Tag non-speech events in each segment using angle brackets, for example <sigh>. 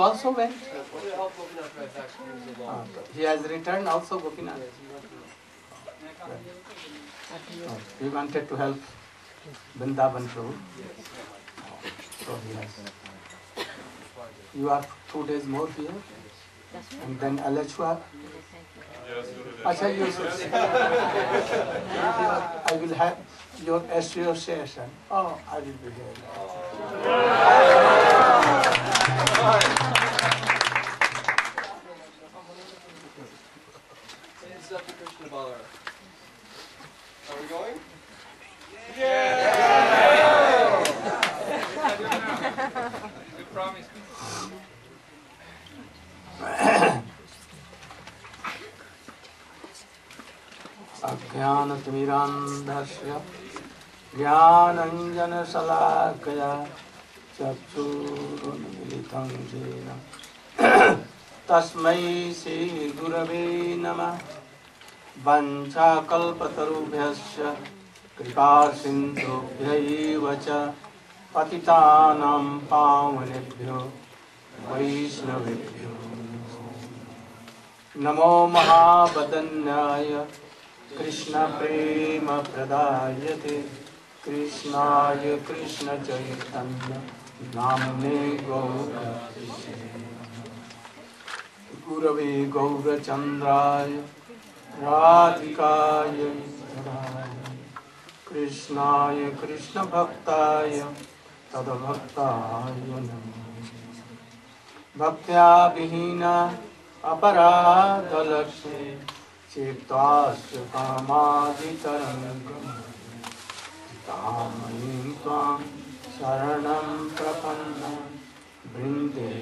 you also went? What did help Gopinath drive back? It was a long. he has returned also, Gopinath. Yes, he Oh, he wanted to help Vrindavan Prabhu. So he has. You are two days more here, and then Alachua. Acha, you should say. I will have your association. Oh, I will be here. अज्ञानतिमिरान्धस्य ज्ञानञ्जनशलाकया चक्षुरुन्मिलितं येन। तस्मै श्रीगुरवे नमः। वञ्चाकल्पतरुभ्यश्च कृपासिन्धुभ्यैव च पावनेभ्यो वैष्णवेभ्यो। नमो महावदन्याय कृष्णप्रेमप्रदायते। कृष्णाय कृष्णचैतन्य नाम्ने गौरतिशे गुरवे गौरचन्द्राय, राधिकाय कृष्णाय कृष्णभक्ताय, तद्भक्ताय भक्त्या विहीना अपराधलक्ष्ये चित्तास्य कामादितरङ्गम् कामयीं त्वां शरणं प्रपन्नं वृन्दे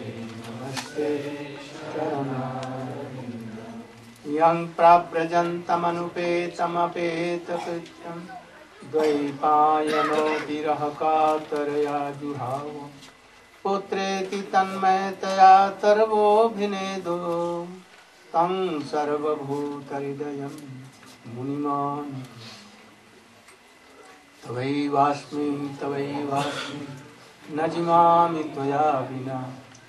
नमस्ते शरणारविन्दम् यं प्राव्रजन्तमनुपेतमपेतकृत्यं द्वैपायनो विरह कातरया जुहाव पुत्रेति तन्मयतया सर्वोऽभिनेदो। तं सर्वभूतहृदयं मुनिमान्। तवैवास्मि तवैवास्मि न जिमामि त्वया विना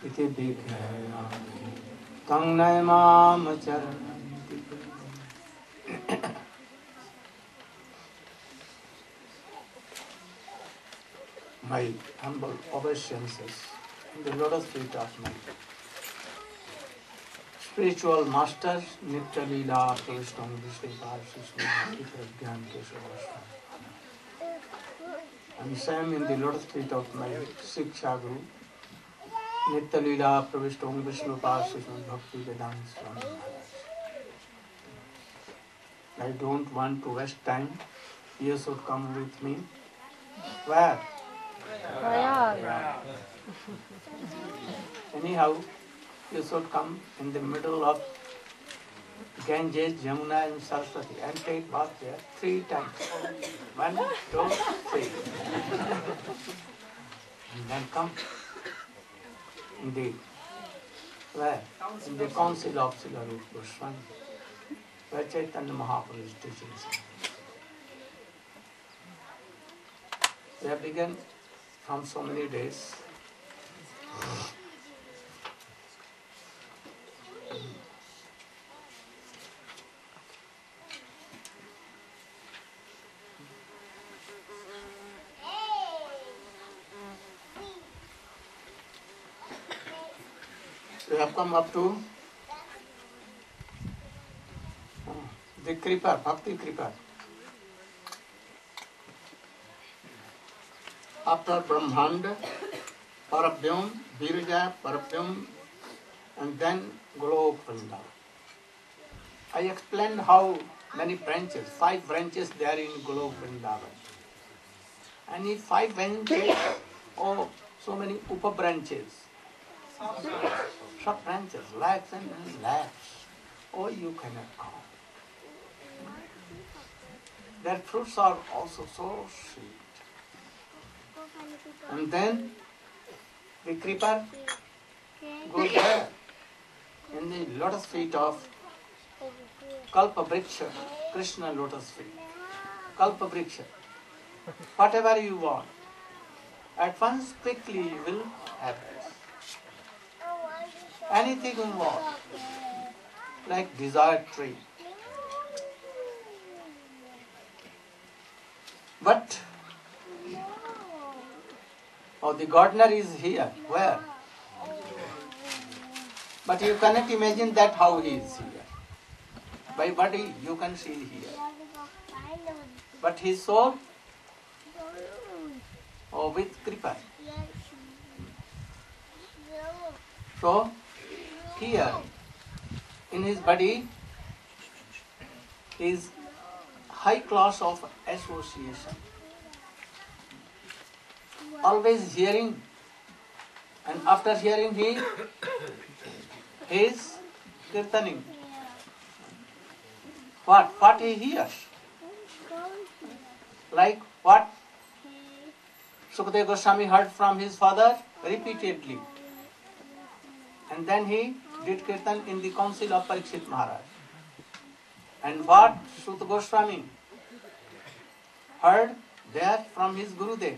इति विज्ञायामि तं नयमामचरणं my humble obeisances in the lotus feet of my spiritual masters, Nitya Leela, Pravishtam, Vishwepal, Shishma, Bhakti, Pragyan, Keshavashma. And same in the lotus feet of my Siksha Guru, Nitya Leela, Pravishtam, Vishwepal, Shishma, Bhakti, Vedanta, Swami I don't want to waste time. You should come with me. Where? Anyhow, you should come in the middle of Ganges, Jamuna and Saraswati and take bath there three times. One, two, three. and then come in the where? In the council of Srila Rupa Goswami, where Chaitanya Mahaprabhu is teaching. They begun from so many days. Come up to uh, the Kripa, Bhakti Kripa. After Brahmanda, Parabyam, Virja, Parabyam, and then Golok Vrindavan. I explained how many branches, five branches there in Golok Vrindavan. And if five branches, oh, so many upa branches. Sub branches, lakhs and lakhs. Oh, you cannot count. Their fruits are also so sweet. And then the creeper goes <laughs> there in the lotus feet of Kalpa Vriksha, Krishna lotus feet. Kalpa Vriksha. Whatever you want, at once quickly you will have it. Anything you want, like desire tree. But oh, the gardener is here. Where? But you cannot imagine that how he is here. By body you can see here. But his soul, oh, with creeper. So here in his body is high class of association. Always hearing, and after hearing, he <coughs> is kirtaning. What? What he hears? Like what Sukadeva Goswami heard from his father repeatedly. And then he did kirtan in the council of Parikshit Maharaj. And what Sut Goswami heard there from his Gurudev.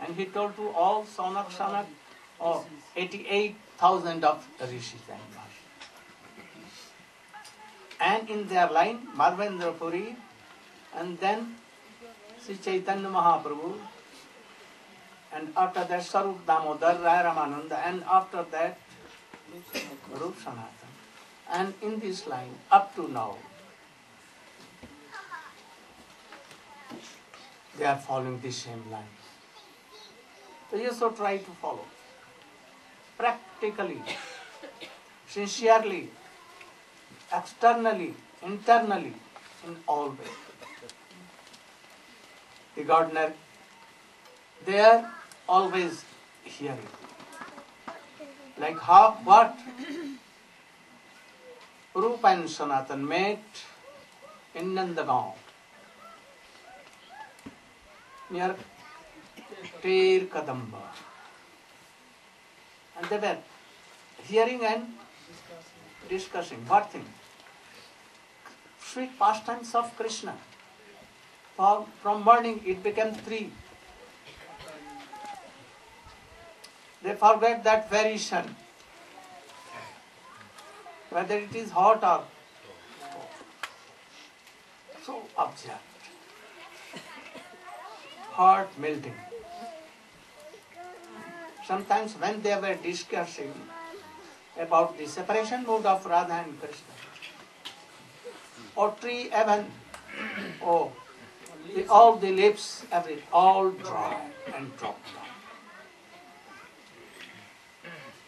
And he told to all Sonak Sanak, oh, 88,000 of rishis and mahas. And in their line, Madhavendra Puri, and then Sri Chaitanya Mahaprabhu, and after that Sarup Damodar, Ramananda, and after that Sanatan. And in this line, up to now, they are following the same line. So you should try to follow. Practically, sincerely, externally, internally, in all ways. The gardener, they are always hearing. Like how, what Rupa and Sanatan met in Nandagaon near Ter Kadamba. And they were hearing and discussing. What thing? Sweet pastimes of Krishna. For, from morning it became three. They forget that sun. Whether it is hot or so observed. Heart melting. Sometimes when they were discussing about the separation mode of Radha and Krishna, or tree even, oh, the, all the lips, every, all dry and dropped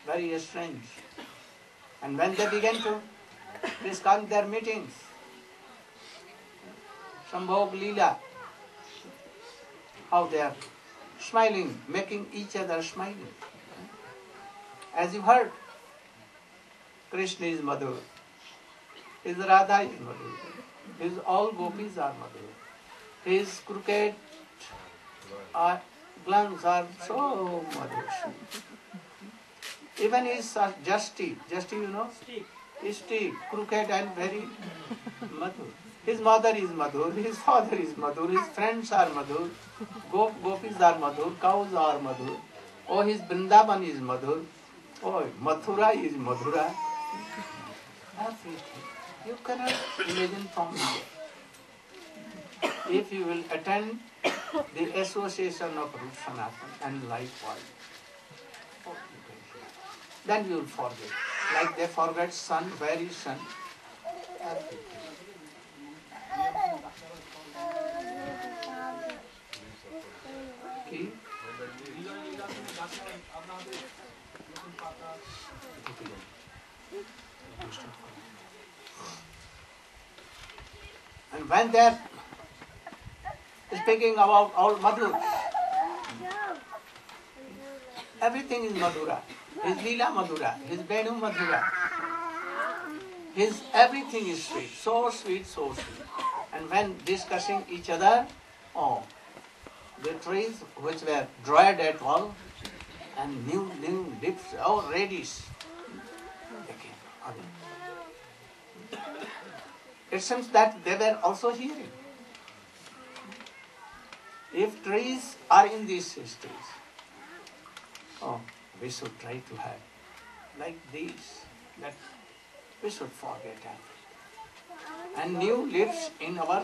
Very strange. And when they began to discuss their meetings, Sambhog Leela, how they are smiling, making each other smiling. As you heard, Krishna is Madhur, his Radha is Madhur, his all gopis are Madhur, his crooked uh, glance are so Madhur. Even his uh, Justi, Justi you know? His stick, crooked and very <laughs> Madhur. His mother is Madhur, his father is Madhur, his friends are Madhur, Gop, gopis are Madhur, cows are Madhur. Oh, his Vrindavan is Madhur. Oh, Mathura is Madhura. Everything. You cannot imagine from here. If you will attend the association of Rup Sanatan and likewise, oh, you can hear. Then you will forget. Like they forget sun, where is sun. কি And when they're speaking about all Madhur, everything is Madhura. His Leela Madhura, his Venu Madhura. His everything is sweet, so sweet, so sweet. And when discussing each other, oh, the trees which were dried at all, and new, new leaves, oh, again. It seems that they were also hearing. If trees are in these stages, oh, we should try to have like this, that we should forget everything. And new leaves in our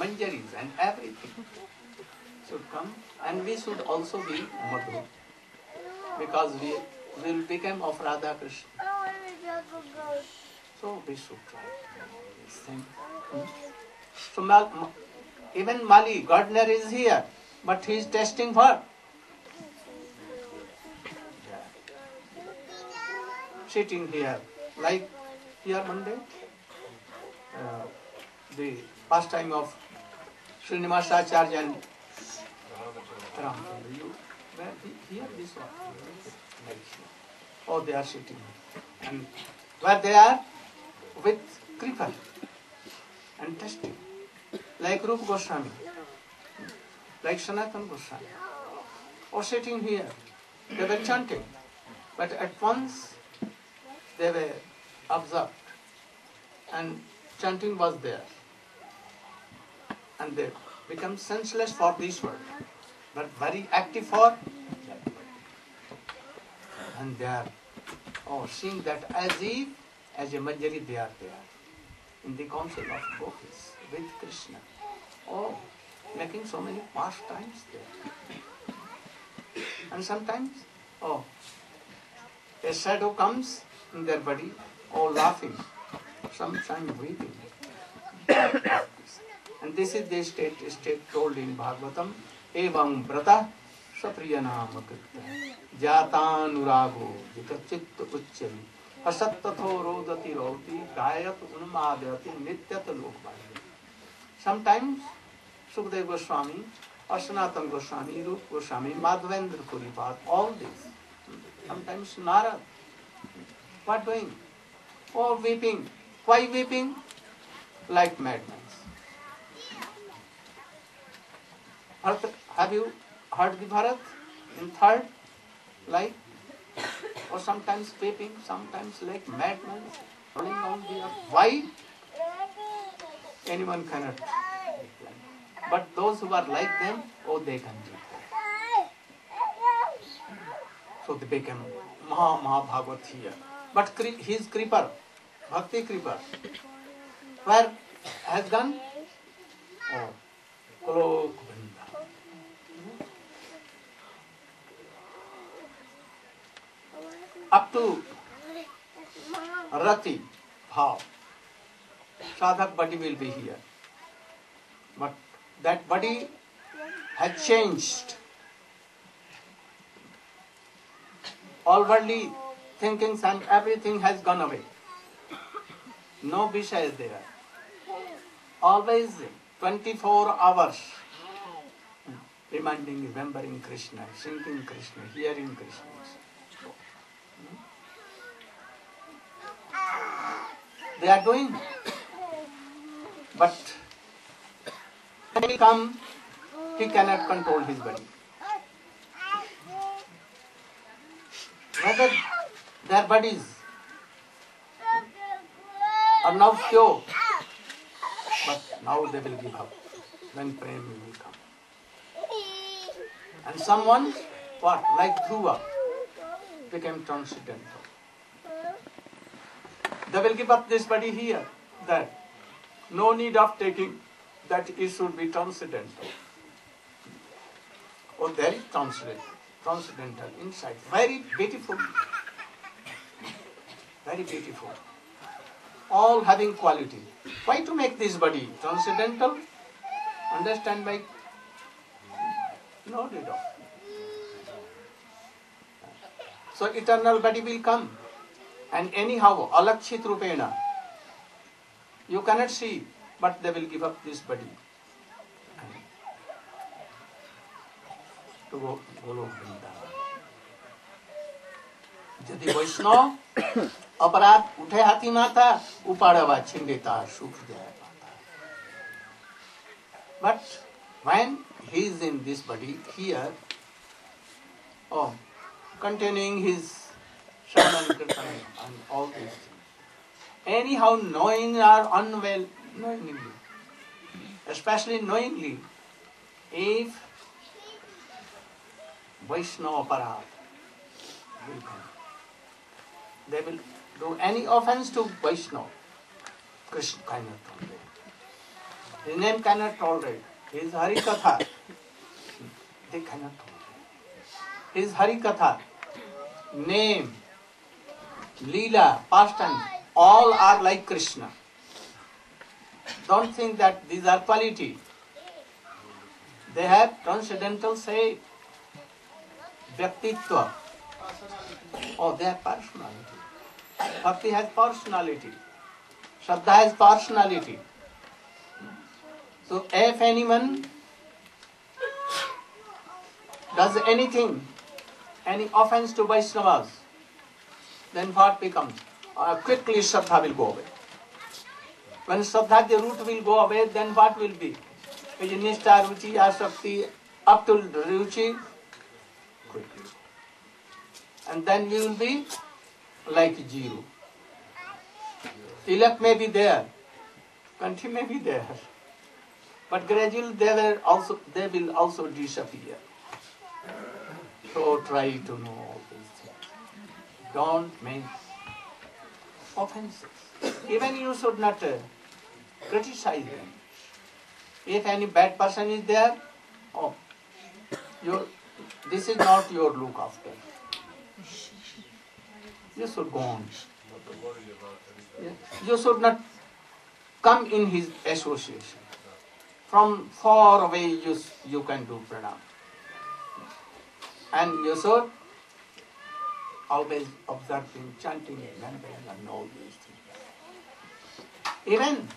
manjaris and everything should come, and we should also be Madhu, because we will become of Radha Krishna. So we should try this thing. So even Mali, Gardner is here, but he is testing what? Sitting here, like here Monday, uh, the pastime of Srinivasacharya and Ramchandra. You where he- here this one? Oh, they are sitting. And where they are with Kripa and testing. Like Rup Goswami, like Sanatan Goswami, or sitting here. They were chanting. But at once they were observed and chanting was there. And they become senseless for this world, but very active for. And they are oh, seeing that as if, as a Manjari, they are there in the council of gopis with Krishna. Oh, making so many pastimes there. And sometimes, oh, a shadow comes in their body, all laughing, sometimes weeping. and this is the state, state told in Bhagavatam, evam vrata सप्रियनामकृत जातानुरागो विकचित्त उच्चमी असत्तथो रोदति रोती गायत उन्मादयति नित्यत लोकवाणी sometimes Sukhdev Goswami और Sanatan Goswami Rup Goswami Madhavendra कुरीपाद all this sometimes Narad What doing? Oh, weeping. Why weeping? Like madmen. Have you heard the Bharat in third? Like, or sometimes weeping, sometimes like madmen, rolling on the earth. Why? Anyone cannot. But those who are like them, oh, they can reply. So they became Maha Mahabhagat here. But Kri- his Kripa, Bhakti Kripa, where has gone? Oh, Vrinda. Up to Rati, Bhav. Sadhak body will be here. But that body has changed. All worldly thinkings and everything has gone away. No Visha is there. Always 24 hours reminding, remembering Krishna, singing Krishna, hearing Krishna. They are doing. But when he come, he cannot control his body. Whether their bodies are now pure, but now they will give up when prem will come. And someone, what, like Dhruva, became transcendental. They will give up this body here, there. no need of taking, that it should be transcendental. Oh, there is transcendental, transcendental inside. Very beautiful. Very beautiful. All having quality. Why to make this body transcendental? Understand by no need of. So eternal body will come. And anyhow, alakshit rupena, you cannot see, but they will give up this body. To go Vrindavan. यदि वैष्णव अपराध उठे हाथी माता उपाड़े वा छिंडिता सुख जय पाता but when he is in this body here oh containing his shaman kirtan and all these things anyhow knowing or unwell knowingly especially knowingly if Vaishnava Parad will come. They will do any offense to Vaishnava, Krishna cannot tolerate. His name cannot tolerate. His Hari Katha, they cannot tolerate. His Hari Katha, name, Leela, pastime, all are like Krishna. Don't think that these are quality. They have transcendental say, Vyaktitva. Oh, they have personality. Bhakti has personality. Shraddha has personality. So if anyone does anything, any offense to Vaishnavas, then what becomes? Uh, quickly Shraddha will go away. When Shraddha, the root will go away, then what will be? Nishta, Ruchi, Asakti, up to Ruchi, quickly. And then we will be like zero. Tilak may be there, country may be there, but gradually they will also they will also disappear. So try to know all these things. Don't make offenses. Even you should not uh, criticize them. If any bad person is there, oh, you, this is not your look after. You should go on. You should not come in his association. From far away you, you can do pranam. And you should always observing, chanting, remembering and all these things. Even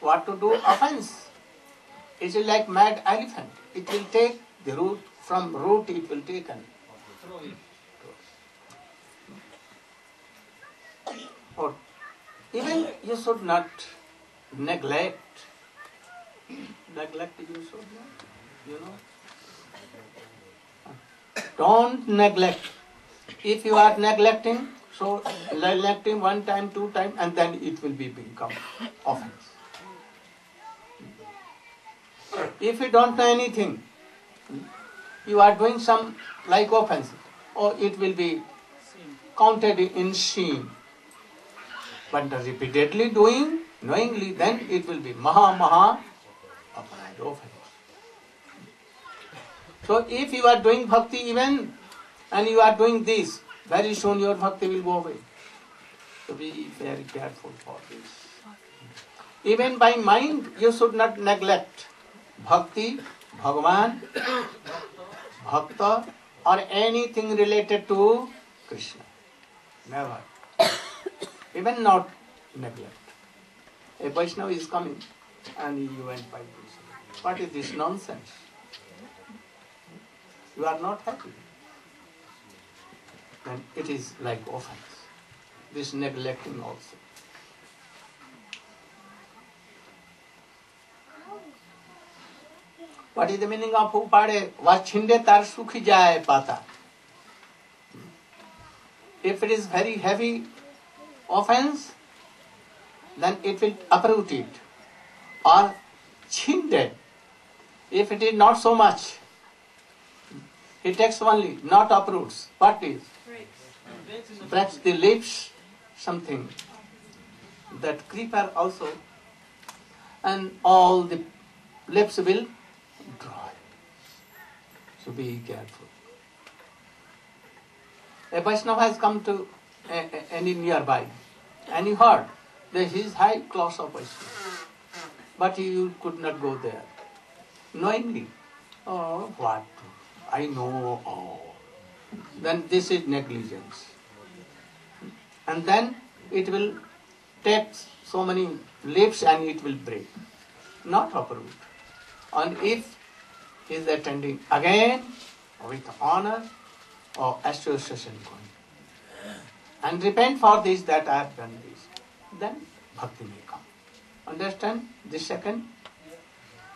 what to do offense. It is like mad elephant. It will take the root, from root it will take and or even you should not neglect. Neglect you should not, you know. Don't neglect. If you are neglecting, so neglecting one time, two time, and then it will be become offense. If you don't know anything, you are doing some like offense, or it will be counted in sin. But repeatedly doing, knowingly, then it will be maha maha aparad. So if you are doing bhakti even and you are doing this, very soon your bhakti will go away. So be very careful for this. Even by mind, you should not neglect bhakti, Bhagavan, bhakta, or anything related to Krishna. Never. Even not neglect. A Vaishnava is coming and you went by this. What is this nonsense? You are not happy. Then it is like offense. This neglecting also. What is the meaning of upade? Vachinde tar sukhi jaye pata. Hmm. If it is very heavy offense, then it will uproot it. Or chinde, if it is not so much, it takes only, not uproots. What is? Breaks the lips, something. That creeper also, and all the lips will dry. So be careful. A Vaishnava has come to any nearby, and he heard that he is high class of Vaishnava, but you could not go there. Knowingly, oh, what? I know all. Then this is negligence. And then it will take so many lips and it will break. Not uproot. And if he is attending again with honor or association going, and repent for this that I have done this, then bhakti may come. Understand this second?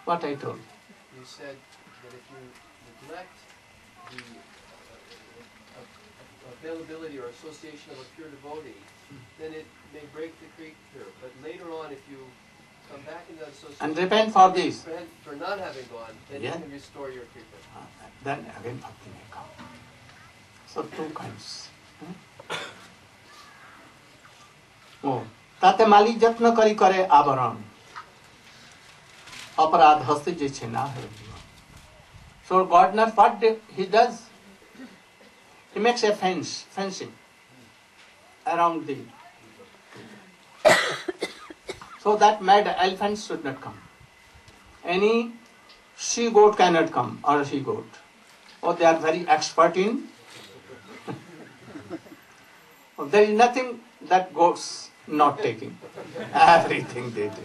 What I told. You said that if you neglect the uh, uh, availability or association of a pure devotee, then it may break the creature. But later on, if you come back into that association And repent for this. repent for not having gone, then Yeah. you can restore your creeper. Uh, then again bhakti may come. So two kinds. Hmm? ও তাতে মালিক যত্ন করি করে আবরণ অপরাধ হস্তে যেছে না হয়ে So gardener, what do- he does? He makes a fence, fencing around the so that mad elephants should not come. Any she goat cannot come or she goat. Or they are very expert in. Or there is nothing that goats not taking. Everything they take.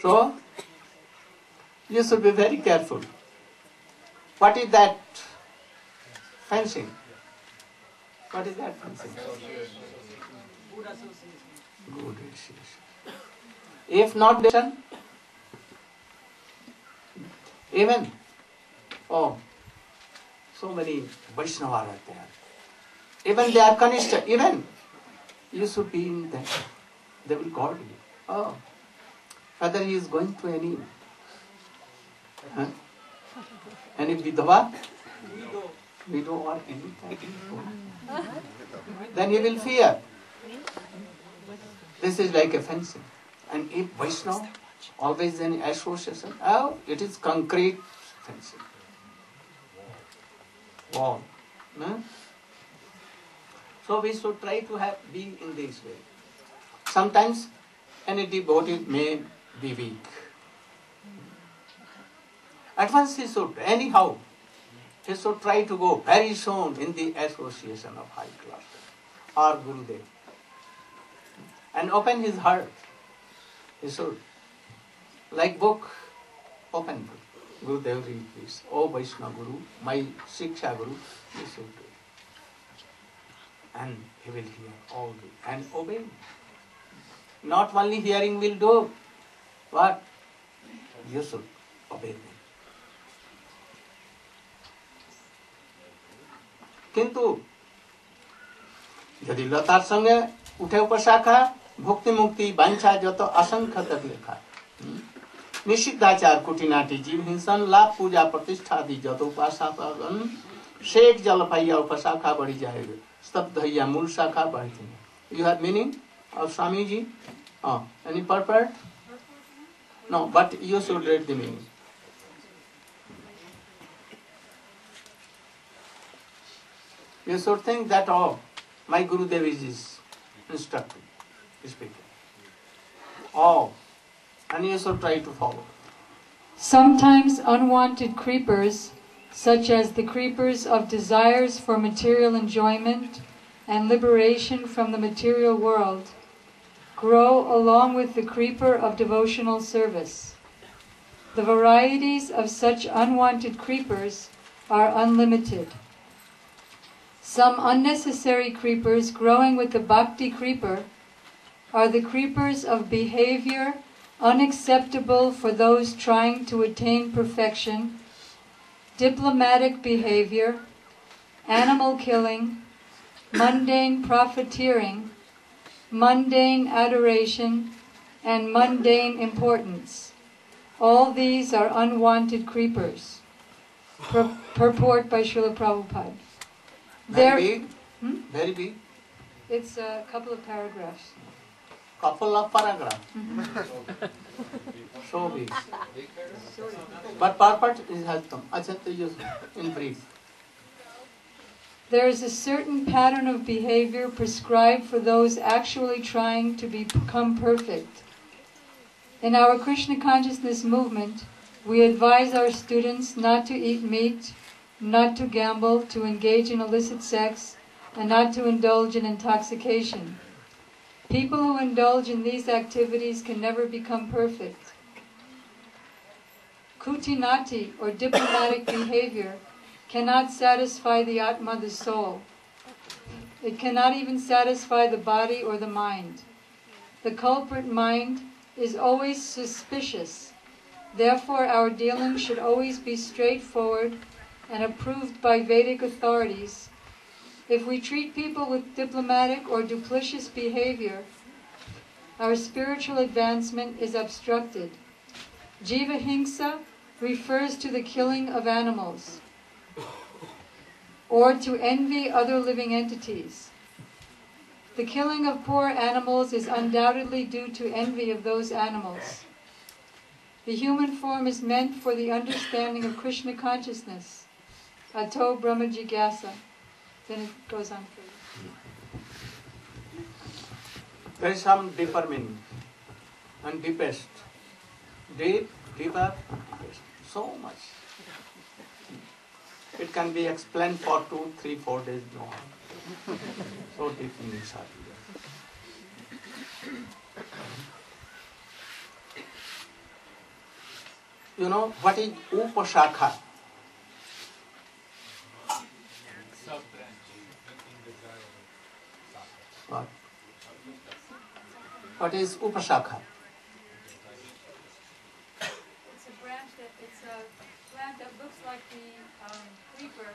So you should be very careful. What is that fencing? What is that fencing? Good association. If not done, even oh, so many Vaishnava are there. Even they are Kanishta, even you should be in them. They will call you. Oh, whether he is going to any huh? any vidhava, widow or any then he will fear. This is like a fencing. And if Vaishnava, always in association, oh, it is concrete fencing. Wall. no? So we should try to have be in this way. Sometimes any devotee may be weak. At once he should, anyhow, he should try to go very soon in the association of high class or Gurudev and open his heart. He should. Like book, open book. Gurudev read this. Oh Vaishnava Guru, my Shiksha Guru, he should. and he will hear all the and obey. Not only hearing will do, but you should obey them. किंतु यदि लतार संगे उठे ऊपर शाखा भुक्ति मुक्ति वांछा जो तो असंख्य तक लेखा हम्म, निषिद्धाचार कुटिनाटी जीव हिंसन लाभ पूजा प्रतिष्ठा दी जो तो उपासा हम्म, शेख जलपाई और उपाशाखा बढ़ी जाएगी Stabdhaya, Mul You have meaning of Swamiji? Oh, any purpose? No, but you should read the meaning. You should think that, oh, my Guru devi is instructing, is speaking. Oh, and you should try to follow. Sometimes unwanted creepers such as the creepers of desires for material enjoyment and liberation from the material world, grow along with the creeper of devotional service. The varieties of such unwanted creepers are unlimited. Some unnecessary creepers growing with the bhakti creeper are the creepers of behavior unacceptable for those trying to attain perfection, diplomatic behavior, animal killing, mundane profiteering, mundane adoration, and mundane importance. All these are unwanted creepers. Pur- purport by Srila Prabhupada. very big Hmm? very big it's a couple of paragraphs. couple of paragraphs so <laughs> showbiz. But purpose is helped them. in brief. There is a certain pattern of behavior prescribed for those actually trying to become perfect. In our Krishna consciousness movement, we advise our students not to eat meat, not to gamble, to engage in illicit sex, and not to indulge in intoxication. People who indulge in these activities can never become perfect. Kutinati, or diplomatic <coughs> behavior, cannot satisfy the Atma, the soul. It cannot even satisfy the body or the mind. The culprit mind is always suspicious. Therefore, our dealings should always be straightforward and approved by Vedic authorities. If we treat people with diplomatic or duplicitous behavior, our spiritual advancement is obstructed. Jiva Hingsa refers to the killing of animals or to envy other living entities. The killing of poor animals is undoubtedly due to envy of those animals. The human form is meant for the understanding of Krishna consciousness. Ato Brahma. Then it goes on further. There is some deeper meaning and deepest. Deep, deeper, deepest. So much. It can be explained for two, three, four days no. so deep meanings are there. You know what is Upashakha? What? What is Upashakha? It's a branch that, it's a plant that looks like the um, creeper.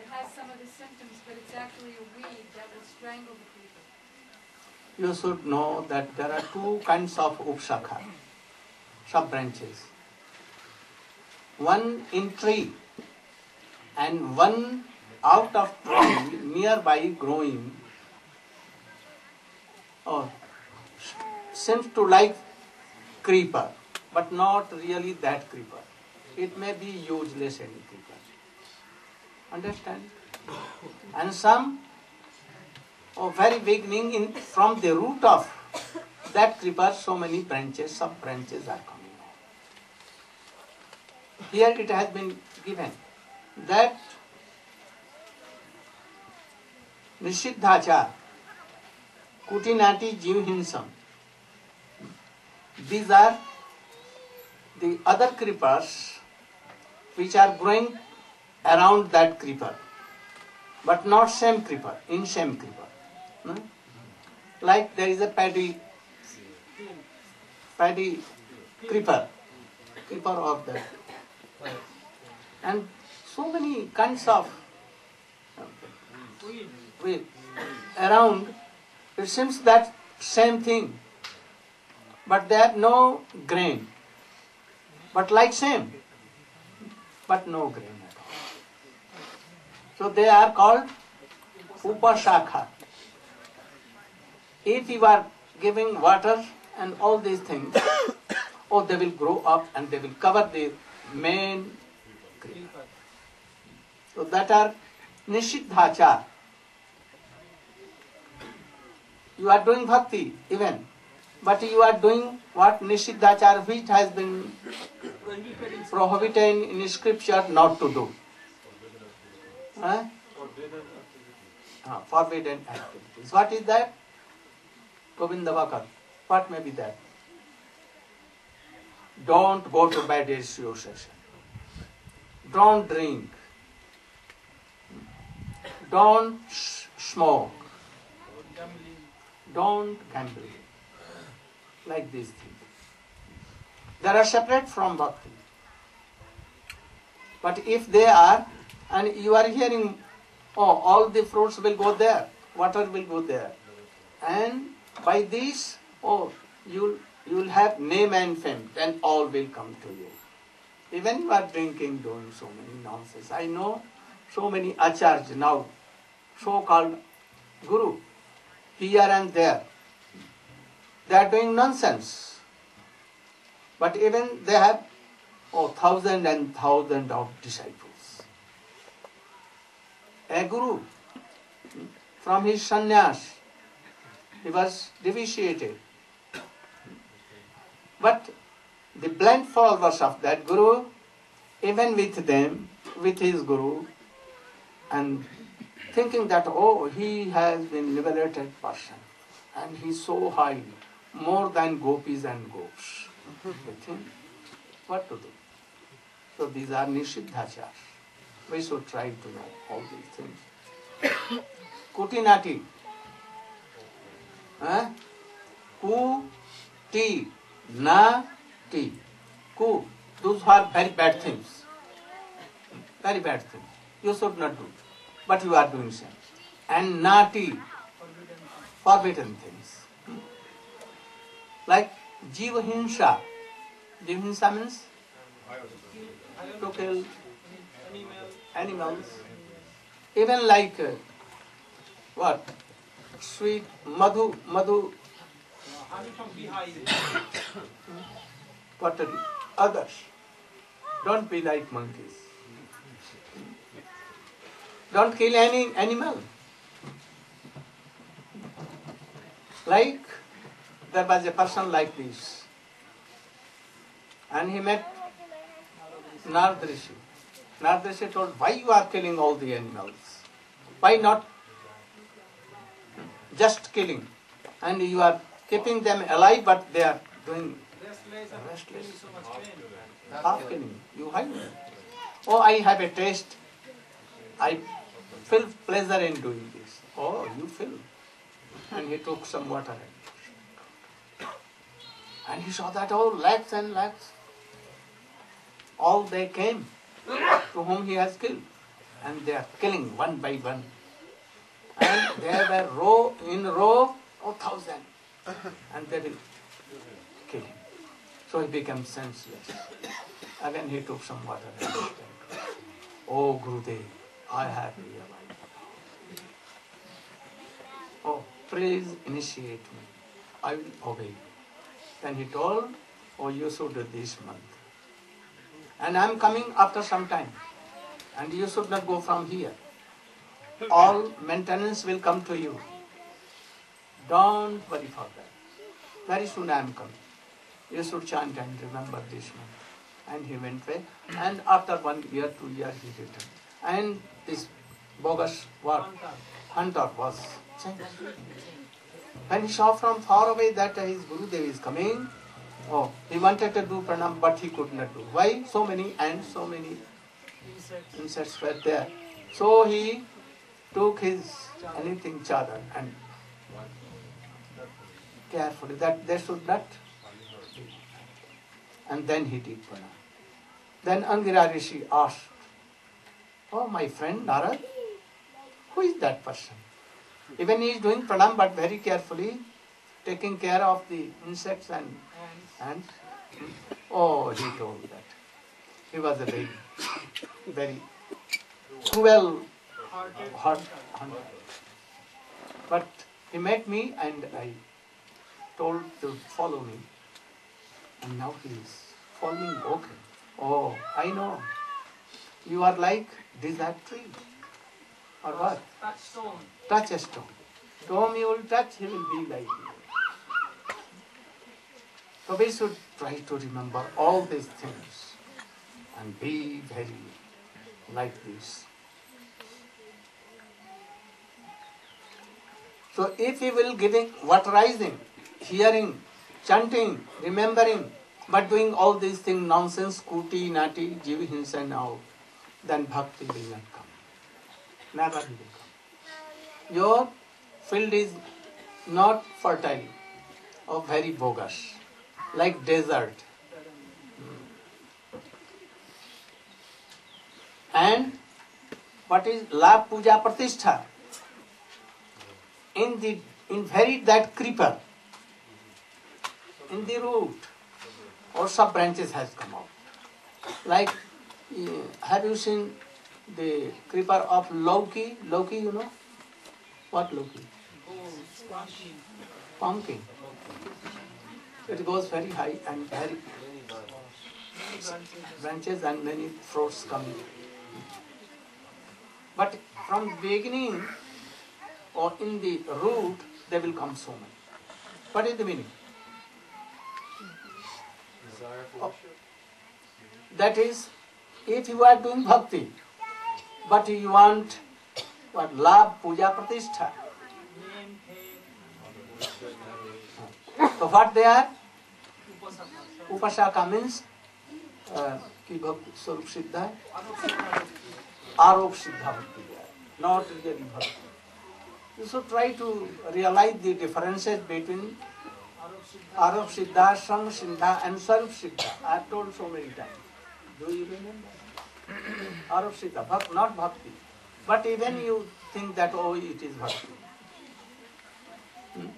It has some of the symptoms, but it's actually a weed that will strangle the creeper. You should know that there are two kinds of Upashakha, sub branches. One in tree and one out of tree nearby growing or seems to like creeper, but not really that creeper. It may be useless any creeper. Understand? And some oh, very beginning in from the root of that creeper so many branches, sub branches are coming out. Here it has been given that Nishiddhachar, Kutinati Jivhinsam, these are the other creepers which are growing around that creeper, but not same creeper, in same creeper. No? Like there is a paddy, paddy creeper, creeper of that. And so many kinds of weed around, it seems that same thing, but they have no grain, but like same, but no grain at all. So they are called upashakha. If you are giving water and all these things, <coughs> oh, they will grow up and they will cover the main creeper. So that are nishiddhachar. You are doing bhakti even, but you are doing what nishiddhachar which has been prohibited in scripture not to do. Huh? Ah, forbidden activities. What is that? Govinda Bhakar. What may be that? Don't go to bad association. Don't drink. Don't smoke. Don't gamble. Like these things. They are separate from bhakti. But if they are, and you are hearing, oh, all the fruits will go there, water will go there. And by this, oh, you'll, you'll have name and fame, then all will come to you. Even you are drinking, doing so many nonsense. I know so many acharyas now, so-called guru, here and there. They are doing nonsense. But even they have oh, thousand and thousand of disciples. A guru, hmm, from his sannyas, he was deviated. But the blind followers of that guru, even with them, with his guru, and thinking that, oh, he has been liberated person, and he's so high, more than gopis and. With what to do? So these are nishiddhachars. We should try to know all these things. Kutinati. Huh? Ku, ti, na, ti. Ku. Those are very bad things. Very bad things. You should not do. But you are doing same. And nati. Forbidden things. Like jiva hinsa. Means to kill animals. Even like uh, what? Sweet madhu, madhu. The others? Don't be like monkeys. Don't kill any animal. Like there was a person like this, and he met Narad Rishi. Narad Rishi told, why you are killing all the animals? Why not just killing? And you are keeping them alive, but they are doing restless. Half killing. You hide. Oh, I have a taste. I feel pleasure in doing this. Oh, you feel. And he took some water. And he saw that, oh, lakhs and lakhs. All they came to whom he has killed. And they are killing one by one. And there were row in row, oh, thousand. And they will kill him. So he became senseless. Again he took some water and drank. Oh Gurudev, I have realized. Oh, please initiate me. I will obey. Then he told, oh, you should do this month. And I am coming after some time. And you should not go from here. All maintenance will come to you. Don't worry for that. Very soon I am coming. You should chant and remember this month. And he went away. And after one year, two years, he returned. And this bogus work, Hunter was changed. When he saw from far away that his Gurudev is coming, oh, he wanted to do pranam, but he could not do. Why? So many ants, so many insects were there. So he took his anything chadar and carefully that they should not. And then he did pranam. Then Angira Rishi asked, Oh, my friend Narad, who is that person? Even he is doing pranam, but very carefully, taking care of the insects and ants. Oh, he told that. He was a very, very cruel heart. But he met me and I told to follow me. And now he is following okay. Oh, I know. You are like desert tree. Or what? That stone. Touch a stone. To whom you will touch, he will be like you. So we should try to remember all these things and be very like this. So if we will giving waterizing, hearing, chanting, remembering, but doing all these things nonsense, kuti, nati, jiva, hinsa then bhakti will not come. Never your field is not fertile or very bogus, like desert. And what is la puja pratishtha? In the inherit that creeper in the root or sub branches has come out. Like uh, have you seen the creeper of Lauki? Lauki, you know? What Lauki? Pumpkin. It goes very high and very branches and many fruits come. But from beginning or in the root, there will come so many. What is the meaning? Oh, that is, if you are doing bhakti, but you want और लाभ पूजा प्रतिष्ठा। तो what they are उपशाखा means की भक्ति स्वरूप सिद्ध है। आरोप सिद्धा bhakti not really bhakti. So try to realise the differences between aropa siddha, sanga siddha and sarva siddha. I told so many time do you remember aropa siddha, bhakta not भक्ति। But even you think that, oh, it is bhakti. Hmm?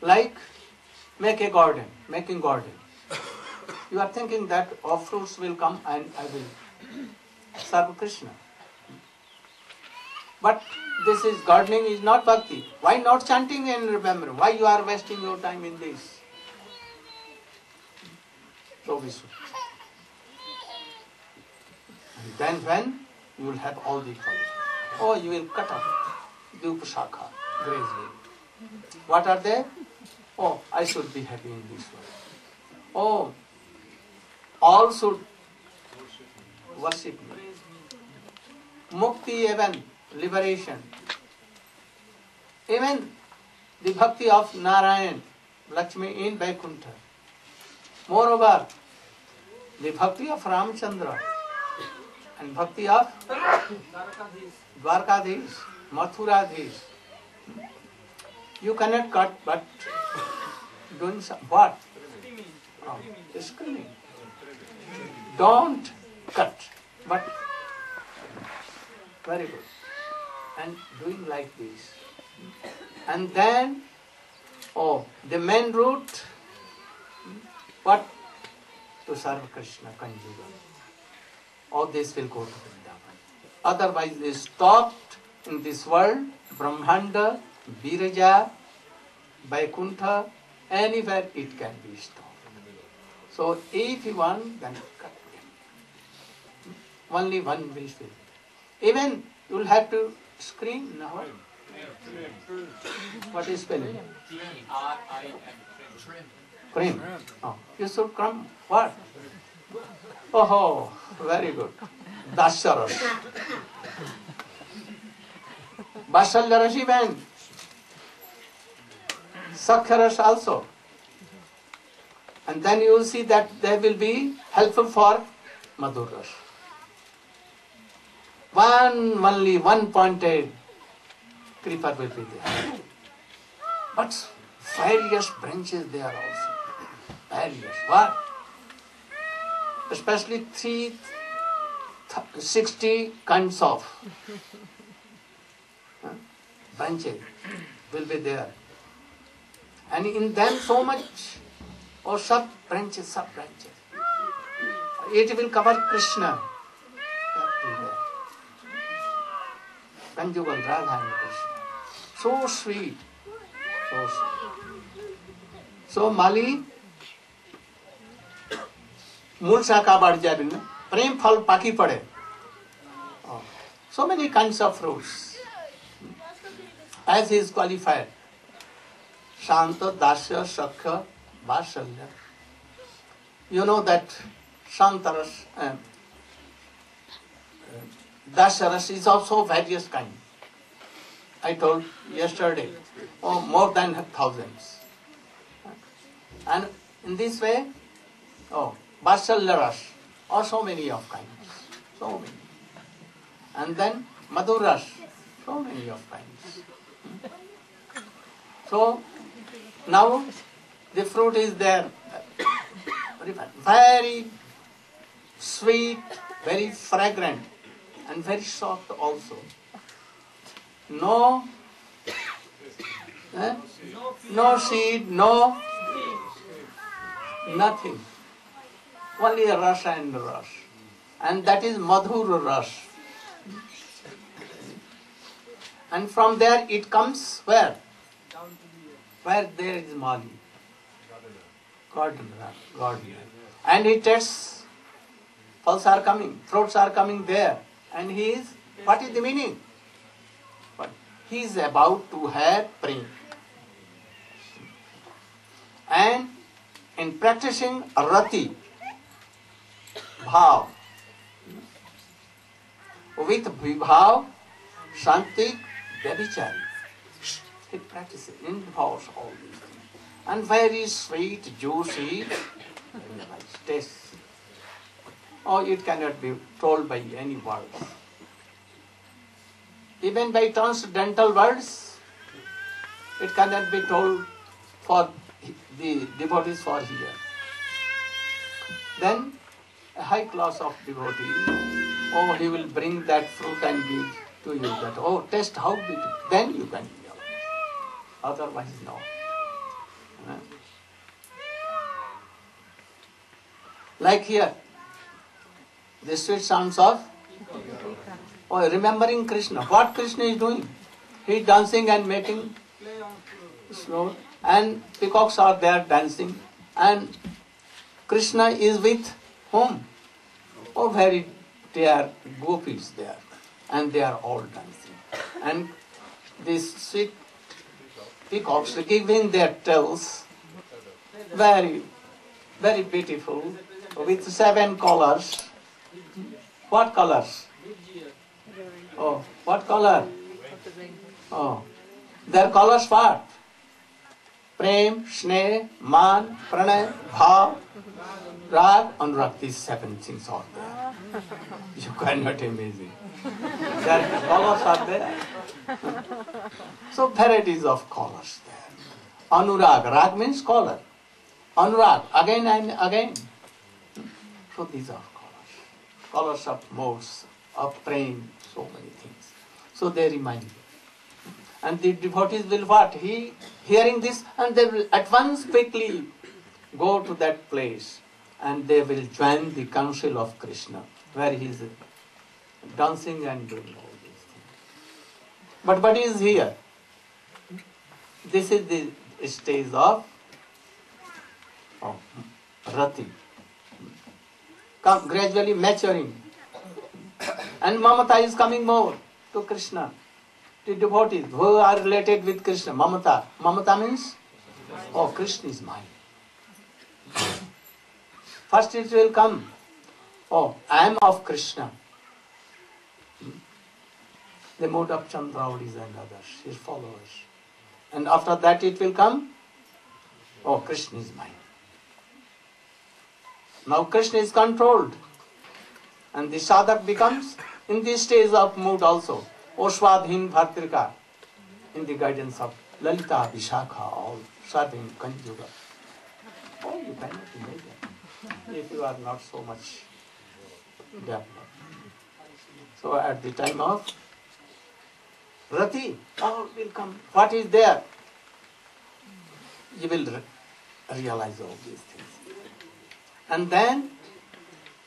Like make a garden, making garden. You are thinking that all fruits will come and I will serve Krishna. But this is gardening is not bhakti. Why not chanting and remembering? Why you are wasting your time in this? So we should. And then when you will have all the qualities. Oh, you will cut off the upashakha gradually. What are they? Oh, I should be happy in this world. Oh, all should worship me. Mukti even, liberation. Even the bhakti of Narayan, Lakshmi in Vaikuntha. Moreover, the bhakti of Ramchandra and bhakti of Dwarkadhish, Mathuradhish. You cannot cut, but doing some, what? Oh, screaming. Don't cut, but very good. And doing like this. And then, oh, the main route, what? To serve Krishna conjugal. All this will go to Vrindavan. Otherwise, they stopped in this world, Brahmanda, Viraja, Vaikuntha, anywhere it can be stopped. So if you want, then. Only one will. Even you will have to scream now. What is spelling? Cream. Oh, you should come. What? Oh, very good. Dasharas. Vasalyaras even. Sakharas also. And then you will see that they will be helpful for Madhuras. One, only one pointed creeper will be there. But various branches there also. Various. What? Especially three, th- 60 kinds of <laughs> huh, branches will be there. And in them so much or sub branches, sub branches. It will cover Krishna. Conjugal Radha and Krishna. So sweet. So sweet. So Mali મૂળ શાખા બાળચારીને પ્રેમ ફળ પાકી પડે so many kinds of fruits. As is qualified shanta dasya sakha vasalya you know that shantaras dasaras is also various kind. I told yesterday oh, more than thousands. And in this way oh vasalya or so many of kinds so many and then Madhuras, so many of kinds. So now the fruit is there, very very sweet, very fragrant, and very soft also. No, eh? no seed, no nothing. Only rush and rush, and that is madhur ras. And from there it comes where? Where there is Mali. Garden, garden. And he tests, pulse are coming, fruits are coming there. And he is, what is the meaning? But he is about to have prem. And in practicing rati, bhav, with vibhav, shanti, Vyabhichari. He practices, involves all these things. And very sweet, juicy. Oh, it cannot be told by any words. Even by transcendental words, It cannot be told for the devotees for here. Then a high class of devotee, oh, he will bring that fruit and give to you. That oh, taste how beautiful. Then you can enjoy. Otherwise, no. Like here, the sweet sounds of oh, remembering Krishna. What Krishna is doing? He is dancing and making slow, and peacocks are there dancing, and Krishna is with whom? Oh, very dear gopis there, and they are all dancing, and these sweet peacocks giving their tails, very, very beautiful, with seven colors. What colors? Oh, what color? Oh, their colors what? Prem, Sneh, Man, Pranay, Bhav, Rag, Anurag. These seven things are there. <laughs> You cannot imagine. Their colors are there. so varieties of colors there. Anurag, Rag means color. Anurag, again and again. So these are colors. Colors of modes, of praying, so many things. So they remind you. And the devotees will what? He hearing this and they will at once quickly go to that place and they will join the council of Krishna where he is dancing and doing all these things. But what is here? This is the stage of oh, Rati. Gradually maturing. And Mamata is coming more to Krishna. The devotees who are related with Krishna. Mamata. Mamata means? Oh, Krishna is mine. First it will come. Oh, I am of Krishna. The mode of Chandraudis and others, his followers. And after that it will come. Oh, Krishna is mine. Now Krishna is controlled. And the sadhak becomes in this stage of mood also. Oshwadhin Bhartrika in the guidance of Lalita, Vishakha, all serving Kanjuga. Oh, you cannot imagine if you are not so much developed. So at the time of Rati, all will come. What is there? You will re- realize all these things. And then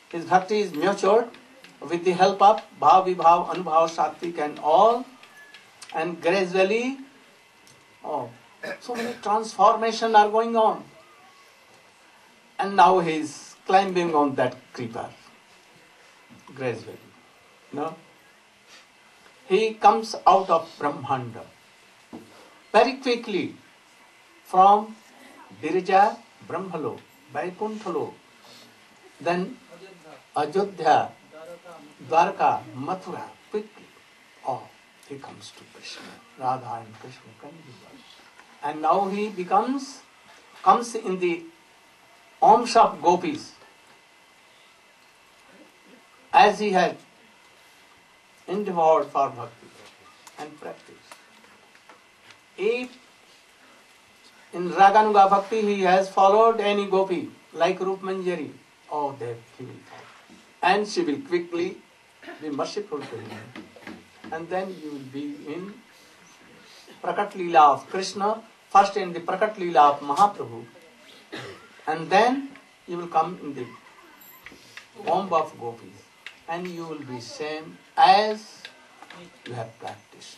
his bhakti is matured with the help of bhav, vibhav, anubhav, sattvic and all. And gradually, oh, so many transformation are going on. And now he is climbing on that creeper. Gradually. No? He comes out of Brahmanda very quickly from Birja, Brahmalo, Vaikuntalo, then Ajodhya, Dwarka, Mathura, quickly. Oh, he comes to Krishna, Radha and Krishna And now he becomes, comes in the arms of gopis. As he had endeavored for bhakti and practice. If in Raganuga Bhakti he has followed any gopi like Rup Manjari, oh, there he will follow. And she will quickly be merciful to him. And then you will be in Prakat Leela of Krishna, first in the Prakat Leela of Mahaprabhu, and then you will come in the womb of gopis, and you will be same as you have practiced.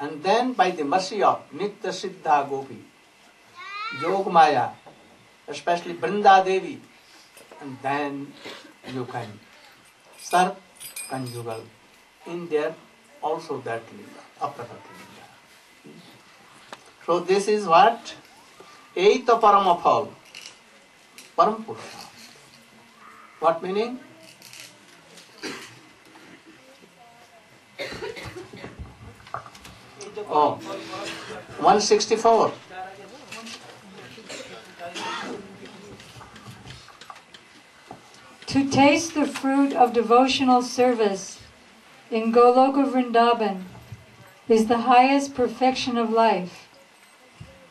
And then by the mercy of Nitya Siddha Gopi, Yog Maya, especially Brinda Devi, and then you can serve conjugal in there also that lila, aprakat lila. So this is what? Eita paramafal, param. What meaning? Oh, 164. To taste the fruit of devotional service in Goloka Vrindavan is the highest perfection of life.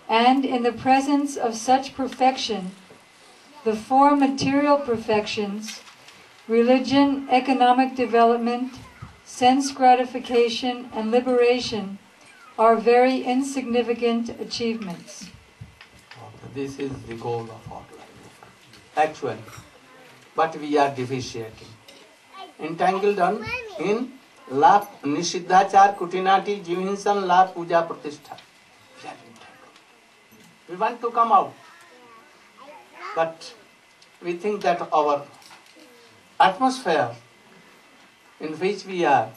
and in the presence of such perfection, the four material perfections religion, economic development, sense gratification, and liberation are very insignificant achievements. This is the goal of our life. Actually, but we are deficiating. Entangled on in lap nishiddhachar, kutinati, jivhinsan, lap puja, entangled. We want to come out. But we think that our atmosphere in which we are,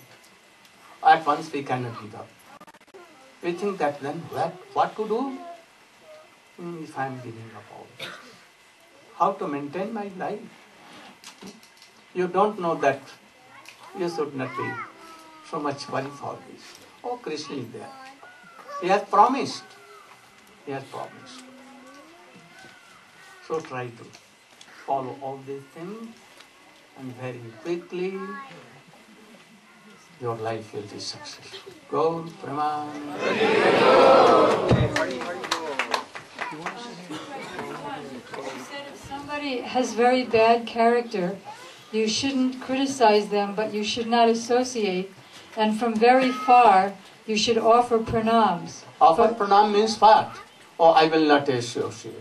at once we cannot give up. We think that then what, what to do? Hmm, if I am giving up all this. How to maintain my life? You don't know that you should not be so much worry for this. Oh, Krishna is there. He has promised. He has promised. So try to follow all these things and very quickly your life will be successful. Go, Praman. You said if somebody has very bad character, you shouldn't criticize them, but you should not associate. And from very far, you should offer pranams. Offer pranam means what? Oh, I will not associate.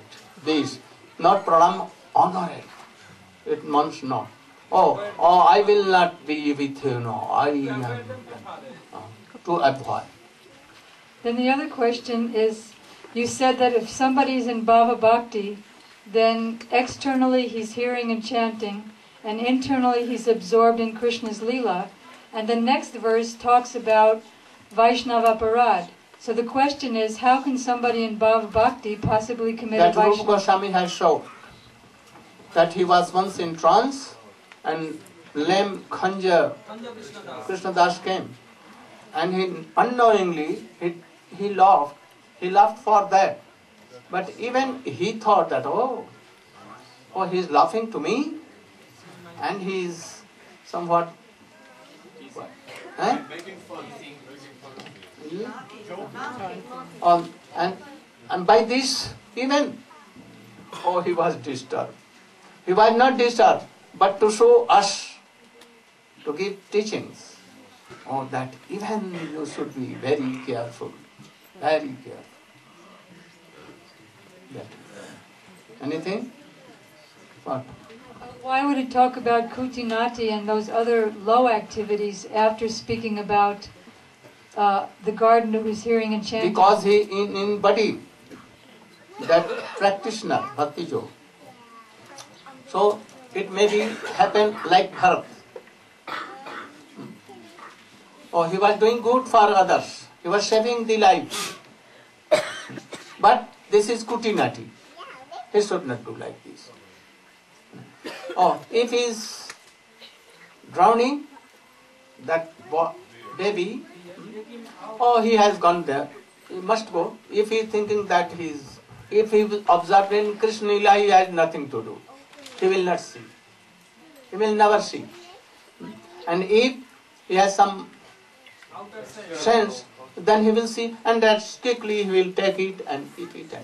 This, not pranam, honor it. It means no. Oh, oh, I will not be with you. No, I am uh, to avoid. Then the other question is, you said that if somebody is in Bhava Bhakti, then externally he's hearing and chanting, and internally he's absorbed in Krishna's Leela. And the next verse talks about Vaishnava Aparad. So the question is, how can somebody in Bhava Bhakti possibly commit a That Rupa Goswami has shown that he was once in trance and lame Khanja Kanja Krishna Das. Came and he unknowingly he, he laughed. He laughed for that. But even he thought that, oh, oh, he's laughing to me and he's somewhat. What? Eh? Um, and, and by this, even, oh, he was disturbed. He was not disturbed, but to show us, to give teachings. Oh, that even you should be very careful, very careful. That. Anything? What? Why would it talk about Kutinati and those other low activities after speaking about uh, the garden of his hearing and chanting? Because he in, in body, that practitioner, Bhakti Jog. So it may be happen like Bharat. Oh, he was doing good for others. He was saving the life. But this is Kutinati. He should not do like this. Oh, if he is drowning, that baby, oh, he has gone there. He must go. If he is thinking that he is, if he is observed in Krishna Lila, he has nothing to do. He will not see. He will never see. And if he has some sense. then he will see, and that quickly he will take it and eat it.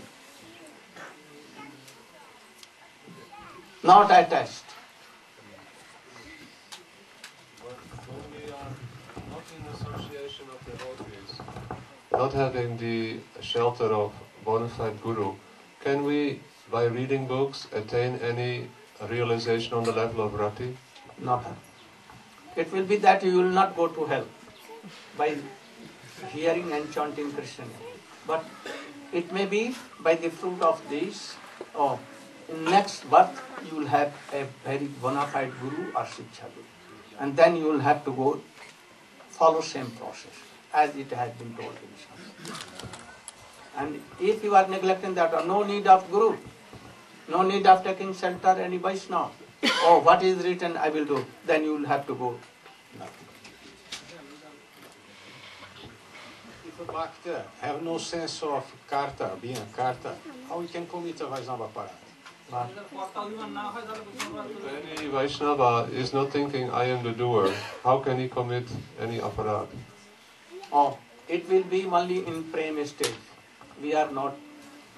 Not attached. When we are not in association of devotees, not having the shelter of bona fide guru, can we, by reading books, attain any realization on the level of rati? Not. It will be that you will not go to hell by hearing and chanting Krishna. But it may be by the fruit of this, or in next birth you will have a very bona fide guru or shiksha guru. And then you will have to go follow same process as it has been told in Shastra. And if you are neglecting that, no need of Guru, no need of taking shelter any Vaishnava, or what is written I will do, then you will have to go. If a bhakta have no sense of karta, being a karta, how he can commit a Vaishnava? Any Vaishnava is not thinking, I am the doer. How can he commit any aparad? Oh, it will be only in prem stage. We are not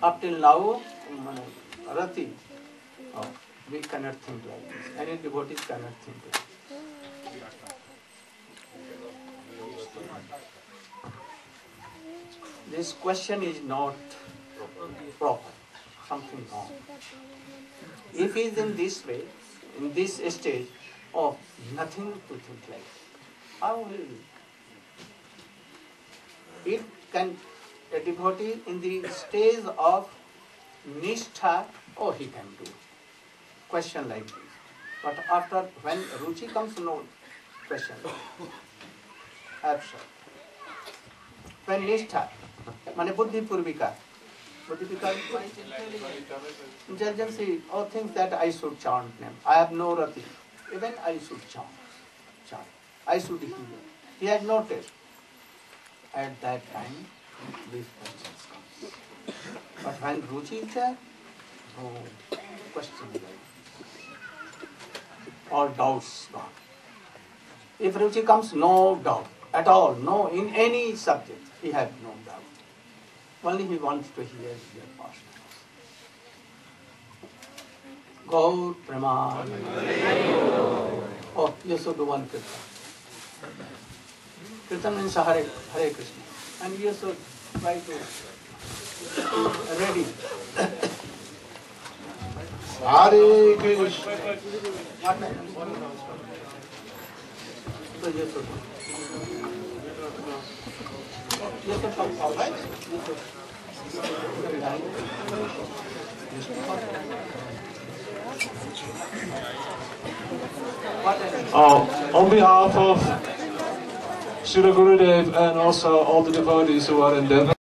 up till now, মানে, Rati, oh, we cannot think like this. Any devotees cannot think like this. This question is not proper, something wrong. If he is in this way, in this stage of nothing to think like, how will it can a devotee in the stage of nishtha, oh, he can do. Question like this. But after when ruchi comes, no question. absolute When nishtha, माने बुद्धि Poorvika Intelligence, all things that I should chant name. I have no rati. Even I should chant. chant. I should hear. He had no taste. At that time, these questions come. But when Ruchi is there, no question. All doubts gone. If Ruchi comes, no doubt at all, no, in any subject, he had no doubt. Only he wants to hear their pastimes. Gaur Praman. Oh, you should do one kirtan. Kirtan means Hare, Hare Krishna. And you should try to ready. Hare Krishna. What time? So you should. You should all right? You should. What? Oh, on behalf of Srila Gurudev and also all the devotees who are in Denver,